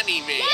anime. Yay!